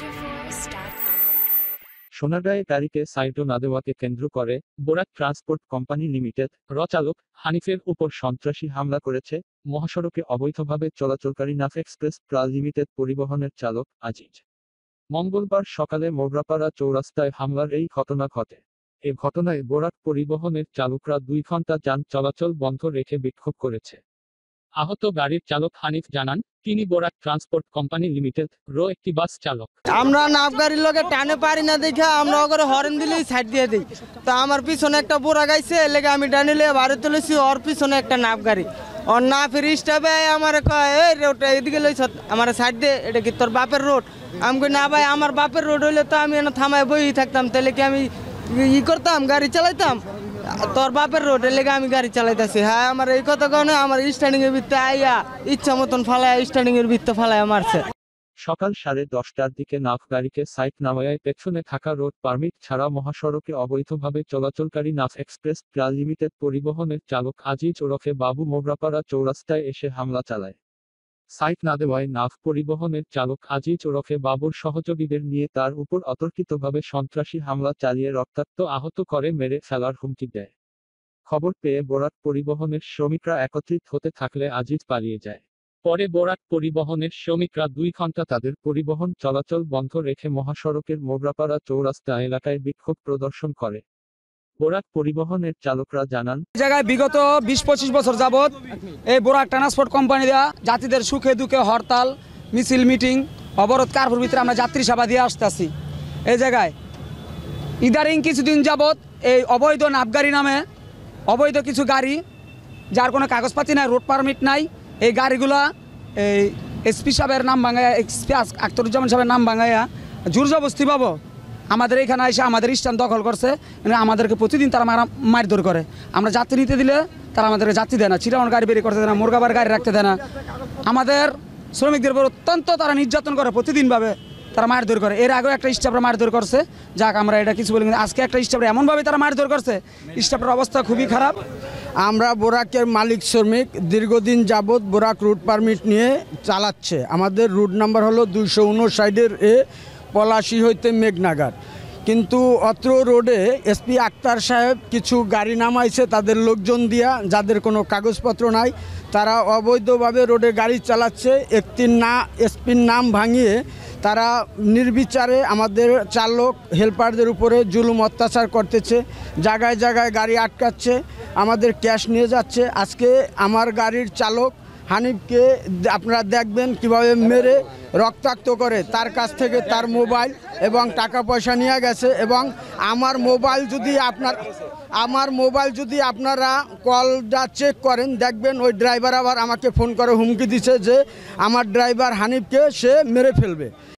wonderforce.com. সোনারগাঁয়ে গাড়িকে সাইডও না দেওয়াকে কেন্দ্র করে বোরাক ট্রান্সপোর্ট কোম্পানি লিমিটেড রচালক হানিফের উপর সন্ত্রাসী হামলা করেছে মহাসড়কে অবৈধভাবে চলাচলকারী নাফ এক্সপ্রেস প্রা লিমিটেড পরিবহনের চালক আজিজ। মঙ্গলবার সকালে মোগরাপাড়া চৌরাস্তায় হামলার এই ঘটনা ঘটে। এ ঘটনায় বোরাক পরিবহনের চালকরা দুই ঘণ্টা যান চলাচল বন্ধ রেখে বিক্ষোভ করেছে। আহত গাড়ির চালক হানিফ জানান, তিনি বোরাক ট্রান্সপোর্ট কোম্পানি লিমিটেড রো একটি বাস চালক। আমরা নাফ গাড়ির লোকে টানে পারি না দেখে আমরা ওকে হরেন দিলেই সাইড দিয়ে দিই। তো আমার পিছনে একটা বোরা গাইছে, এর লেগে আমি টানিলে বাড়ি তুলেছি ওর পিছনে একটা নাফ গাড়ি ওর না ফির স্টাফে আমার কয়, এই রোডটা এদিকে লইছ, আমার সাইড দিয়ে এটা কি তোর বাপের রোড? আমি কই, না ভাই, আমার বাপের রোড হইলে তো আমি থামায় বই থাকতাম তাহলে কি আমি ই করতাম, গাড়ি চালাইতাম? তোর বাপের রোডের লেগে আমি গাড়ি চালাইতেছি। হ্যাঁ আমার এই কথা কারণে আমার স্ট্যান্ডিং এর ভিত্তে আইয়া ইচ্ছা মতন ফালায় স্ট্যান্ডিং এর ভিত্তে ফালায় মারছে। সকাল সাড়ে দশটার দিকে নাফ গাড়িকে সাইট নামায় পেছনে থাকা রোড পারমিট ছাড়া মহাসড়কে অবৈধভাবে চলাচলকারী নাফ এক্সপ্রেস প্রা লিমিটেড পরিবহনের চালক আজিজ ওরফে বাবু মোগরাপাড়া চৌরাস্তায় এসে হামলা চালায়। সাইট না দেওয়ায় নাফ পরিবহনের চালক আজিজ ওরফে বাবুর সহযোগীদের নিয়ে তার উপর অতর্কিতভাবে সন্ত্রাসী হামলা চালিয়ে রক্তাক্ত আহত করে, মেরে ফেলার হুমকি দেয়। খবর পেয়ে বোরাক পরিবহনের শ্রমিকরা একত্রিত হতে থাকলে আজিজ পালিয়ে যায়। পরে বোরাক পরিবহনের শ্রমিকরা দুই ঘণ্টা তাদের পরিবহন চলাচল বন্ধ রেখে মহাসড়কের মোগরাপাড়া চৌরাস্তা এলাকায় বিক্ষোভ প্রদর্শন করে। বোরাক পরিবহনের চালকরা জানান জায়গায় বিগত বিশ পঁচিশ বছর যাবৎ এই বোরাক ট্রান্সপোর্ট কোম্পানি দেওয়া যাত্রীদের সুখে দুঃখে হরতাল, মিছিল, মিটিং, অবরোধ কারফুর ভিতরে আমরা যাত্রী সেবা দিয়ে আসতেছি। এই জায়গায় ইদারিং কিছুদিন যাবৎ এই অবৈধ নাবগাড়ি নামে অবৈধ কিছু গাড়ি, যার কোনো কাগজপাতি নাই, রোড পারমিট নাই, এই গাড়িগুলা এই এসপি সাহেবের নাম ভাঙাইয়া, এসপি আখতরুজ্জামান সাহেবের নাম ভাঙাইয়া জোর জবস্তি পাবো। আমাদের এখানে এসে আমাদের স্ট্যান্ড দখল করছে মানে আমাদেরকে প্রতিদিন তারা মারা মারধর করে। আমরা যাত্রী নিতে দিলে তারা আমাদেরকে যাত্রী দেয় না চিরামন গাড়ি বেরিয়ে করতে দেয় না মুরগাবার গাড়ি রাখতে দেয় না। আমাদের শ্রমিকদের উপর অত্যন্ত তারা নির্যাতন করে প্রতিদিনভাবে তারা মারধর করে। এর আগেও একটা স্টাফরা মারধর করছে। যাক, আমরা এটা কিছু বলি না। আজকে একটা স্টাফরা এমনভাবে তারা মারধর করছে স্টাফের অবস্থা খুবই খারাপ। আমরা বোরাকের মালিক শ্রমিক দীর্ঘদিন যাবৎ বোরাক রুট পারমিট নিয়ে চালাচ্ছে। আমাদের রুট নাম্বার হলো দুইশো উনষাটের এ পলাশি হইতে মেঘনাগার কিন্তু অত্র রোডে এসপি আক্তার সাহেব কিছু গাড়ি নামাইছে, তাদের লোকজন দিয়া, যাদের কোনো কাগজপত্র নাই, তারা অবৈধভাবে রোডে গাড়ি চালাচ্ছে একটির না এসপির নাম ভাঙিয়ে তারা নির্বিচারে আমাদের চালক, হেল্পারদের উপরে জুলুম অত্যাচার করতেছে, জায়গায় জায়গায় গাড়ি আটকাচ্ছে, আমাদের ক্যাশ নিয়ে যাচ্ছে। আজকে আমার গাড়ির চালক হানিফকে আপনারা দেখবেন কীভাবে মেরে রক্তাক্ত করে। তার কাছ থেকে তার মোবাইল এবং টাকা পয়সা নিয়ে গেছে এবং আমার মোবাইল যদি আপনার আমার মোবাইল যদি আপনারা কলটা চেক করেন, দেখবেন ওই ড্রাইভার আবার আমাকে ফোন করে হুমকি দিছে যে আমার ড্রাইভার হানিফকে সে মেরে ফেলবে।